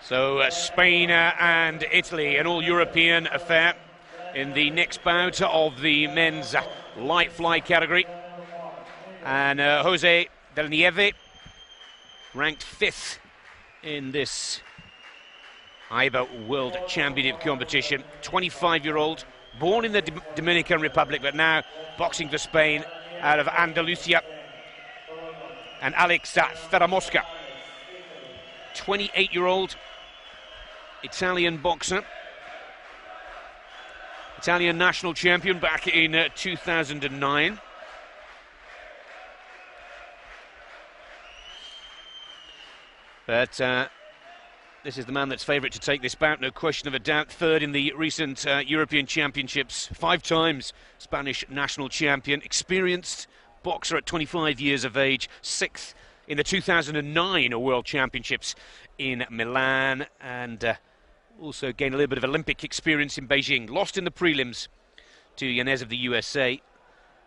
So uh, Spain uh, and Italy, an all-European affair in the next bout of the men's light fly category. And uh, Jose Del Nieve, ranked fifth in this AIBA World Championship competition. 25-year-old, born in the D Dominican Republic, but now boxing for Spain out of Andalusia. And Alex Ferramosca, 28-year-old Italian boxer. Italian national champion back in uh, 2009. But uh, this is the man that's favourite to take this bout, no question of a doubt. Third in the recent uh, European Championships, five times Spanish national champion, experienced boxer at 25 years of age, sixth in the 2009 World Championships in Milan, and uh, also gained a little bit of Olympic experience in Beijing. Lost in the prelims to Yanez of the USA.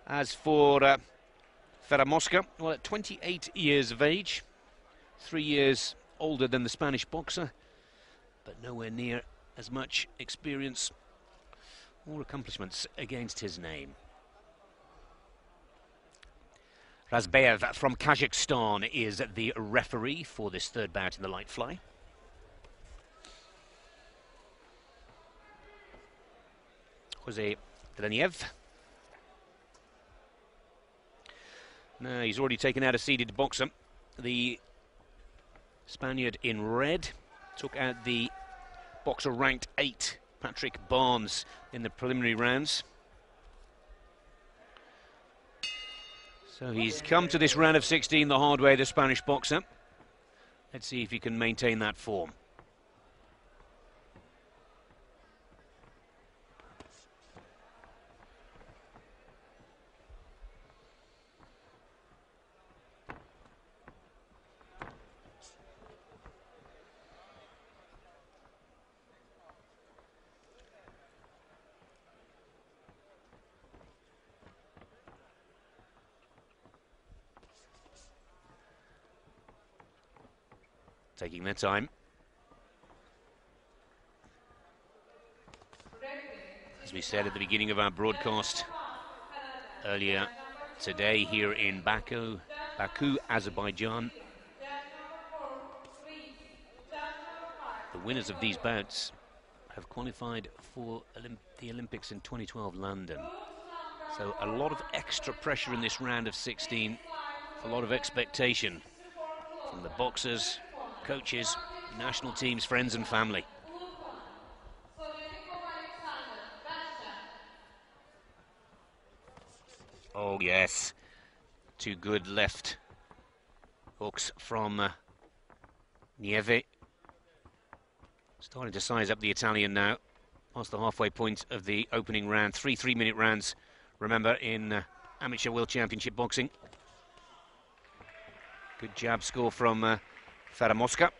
As for uh, Ferramosca, well, at 28 years of age, three years older than the Spanish boxer, but nowhere near as much experience or accomplishments against his name. Razbayev from Kazakhstan is the referee for this third bout in the light fly. Jose de la Nieve. Now he's already taken out a seeded boxer. The Spaniard in red took out the boxer ranked 8, Patrick Barnes, in the preliminary rounds. So he's come to this round of 16 the hard way, the Spanish boxer. Let's see if he can maintain that form. Taking their time. As we said at the beginning of our broadcast earlier today here in Baku, Baku, Azerbaijan, the winners of these bouts have qualified for Olymp the Olympics in 2012 London. So a lot of extra pressure in this round of 16, a lot of expectation from the boxers, coaches, national teams, friends and family. Oh yes, two good left hooks from uh, Nieve. Starting to size up the Italian now. Past the halfway point of the opening round. Three three-minute rounds, remember, in uh, Amateur World Championship boxing. Good jab score from uh, Ferramosca.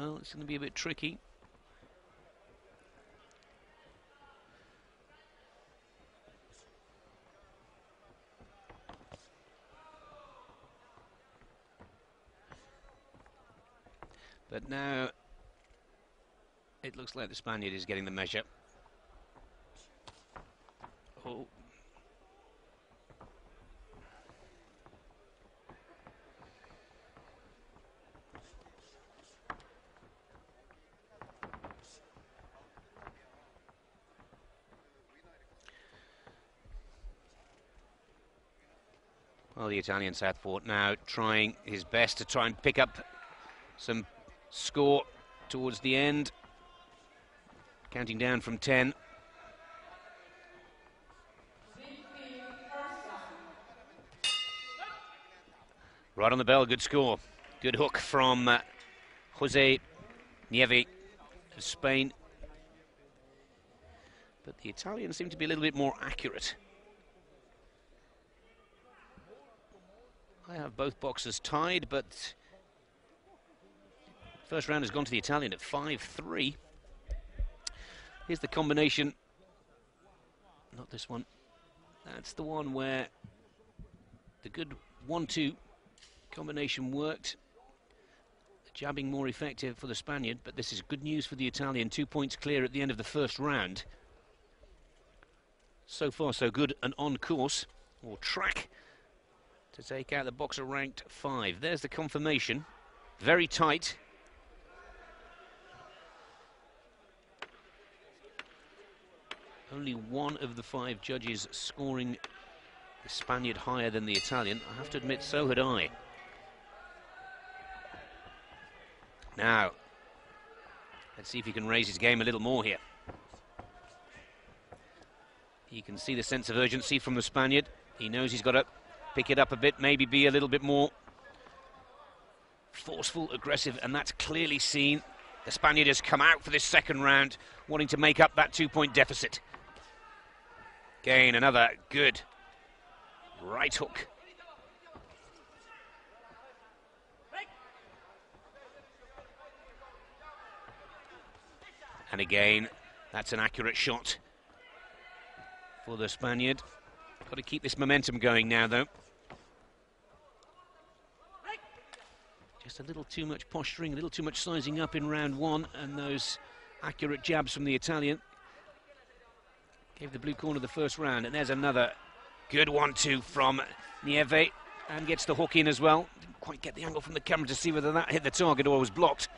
Well, it's going to be a bit tricky. But now it looks like the Spaniard is getting the measure. Oh. Well, the Italian southpaw now trying his best to try and pick up some score towards the end. Counting down from 10. Right on the bell, good score. Good hook from uh, Jose Nieve of Spain. But the Italians seem to be a little bit more accurate. I have both boxers tied, but first round has gone to the Italian at 5-3. Here's the combination. Not this one. That's the one where the good 1-2 combination worked. Jabbing more effective for the Spaniard, but this is good news for the Italian. Two points clear at the end of the first round. So far, so good and on course, or track, to take out the boxer ranked five. There's the confirmation. Very tight. Only one of the five judges scoring the Spaniard higher than the Italian. I have to admit, so had I. Now, let's see if he can raise his game a little more here. You can see the sense of urgency from the Spaniard. He knows he's got to pick it up a bit, maybe be a little bit more forceful, aggressive, and that's clearly seen. The Spaniard has come out for this second round, wanting to make up that two-point deficit. Again, another good right hook. And again, that's an accurate shot for the Spaniard. Got to keep this momentum going now, though. Just a little too much posturing, a little too much sizing up in round one, and those accurate jabs from the Italian. Gave the blue corner the first round, and there's another good one-two from Nieve, and gets the hook in as well. Didn't quite get the angle from the camera to see whether that hit the target or was blocked.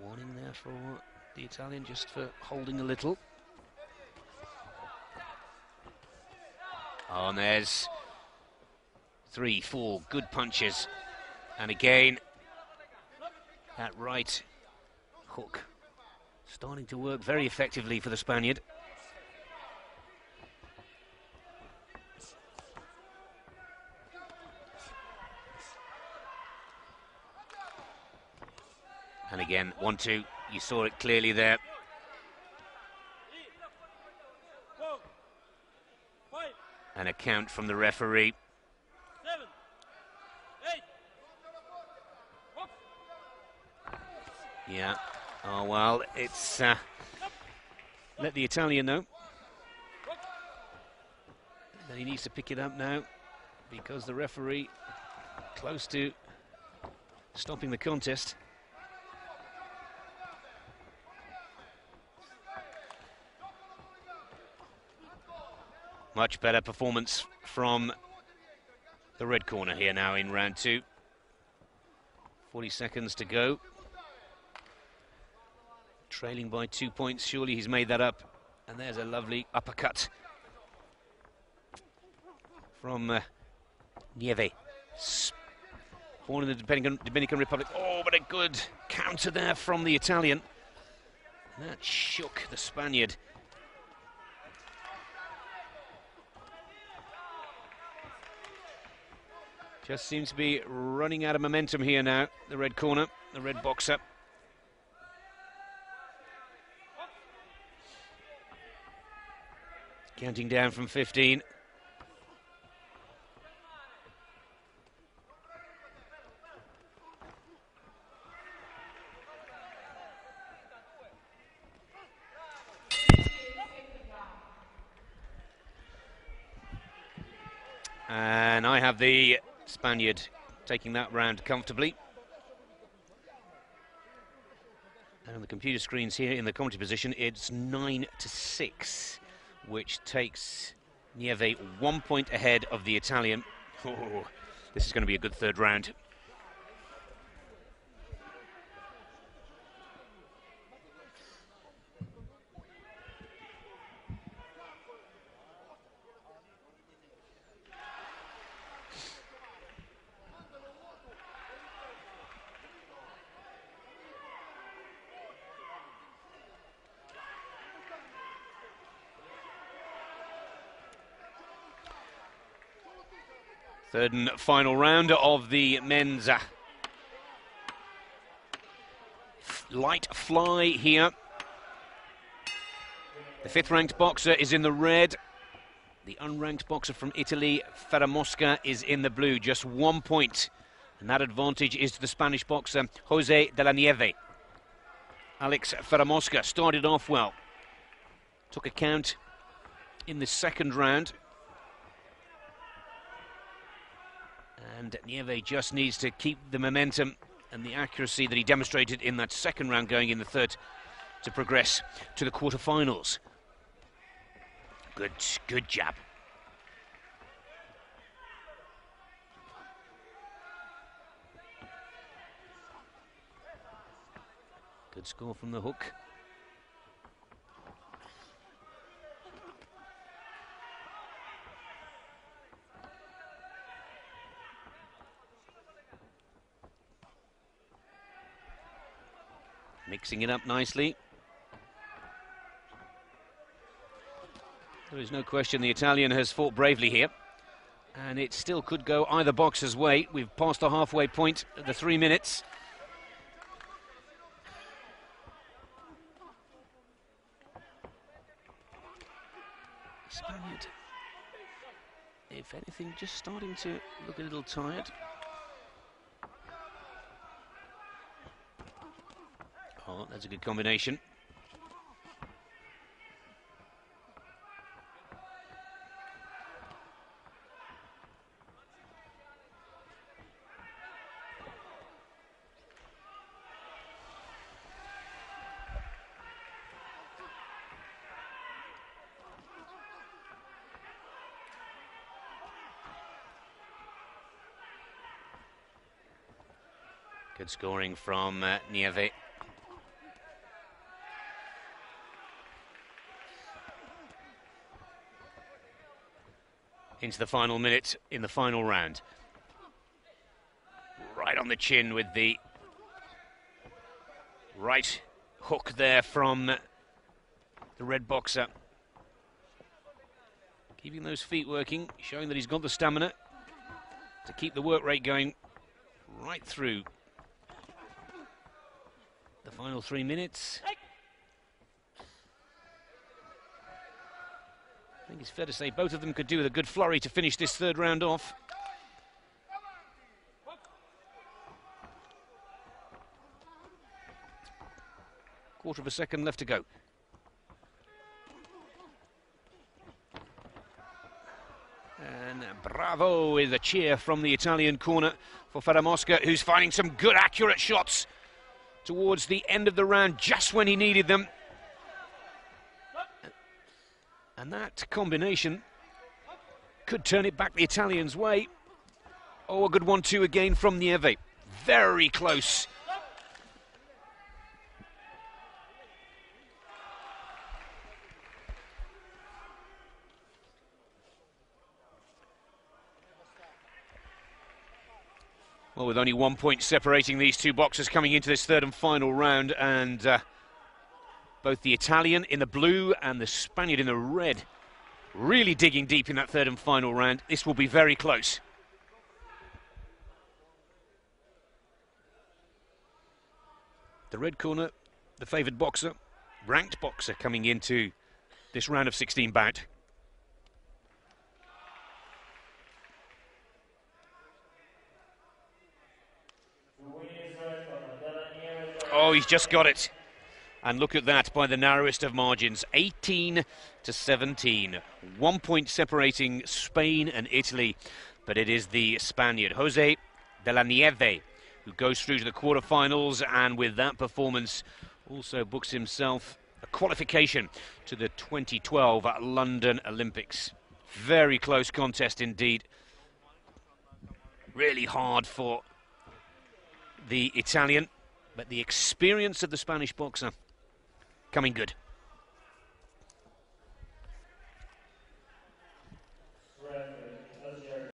One in there for the Italian just for holding a little. Oh, and there's three, four good punches. And again, that right hook starting to work very effectively for the Spaniard. And again, one, two, you saw it clearly there. An account from the referee. Yeah. Oh, well, it's... Uh, let the Italian know. That he needs to pick it up now because the referee close to stopping the contest. Much better performance from the red corner here now in round two. 40 seconds to go. Trailing by two points, surely he's made that up. And there's a lovely uppercut from uh, Nieve. Born in the Dominican, Dominican Republic. Oh, but a good counter there from the Italian. That shook the Spaniard. Just seems to be running out of momentum here now, the red corner, the red boxer. Counting down from 15. And I have the Spaniard taking that round comfortably. And on the computer screens here in the commentary position, it's 9 to 6 which takes Nieve one point ahead of the Italian. Oh, this is going to be a good third round. Third and final round of the men's uh, light fly here. The fifth ranked boxer is in the red. The unranked boxer from Italy, Ferramosca, is in the blue. Just one point. And that advantage is to the Spanish boxer, Jose de la Nieve. Alex Ferramosca started off well. Took a count in the second round. And Nieve just needs to keep the momentum and the accuracy that he demonstrated in that second round going in the third to progress to the quarterfinals. Good, good jab. Good score from the hook. Mixing it up nicely. There is no question the Italian has fought bravely here. And it still could go either boxer's way. We've passed the halfway point the three minutes. Spaniard, if anything, just starting to look a little tired. Oh, that's a good combination. Good scoring from uh, Nieve. Into the final minute in the final round. Right on the chin with the right hook there from the red boxer. Keeping those feet working, showing that he's got the stamina to keep the work rate going right through the final three minutes. I think it's fair to say both of them could do with a good flurry to finish this third round off. Quarter of a second left to go. And bravo is a cheer from the Italian corner for Ferramosca, who's finding some good accurate shots towards the end of the round, just when he needed them. And that combination could turn it back the Italians' way. Oh, a good one-two again from Nieve. Very close. Well, with only one point separating these two boxers coming into this third and final round, and uh, both the Italian in the blue and the Spaniard in the red. Really digging deep in that third and final round. This will be very close. The red corner, the favoured boxer, ranked boxer coming into this round of 16 bout. Oh, he's just got it. And look at that by the narrowest of margins 18 to 17. One point separating Spain and Italy. But it is the Spaniard, Jose de la Nieve, who goes through to the quarterfinals and with that performance also books himself a qualification to the 2012 London Olympics. Very close contest indeed. Really hard for the Italian, but the experience of the Spanish boxer coming good.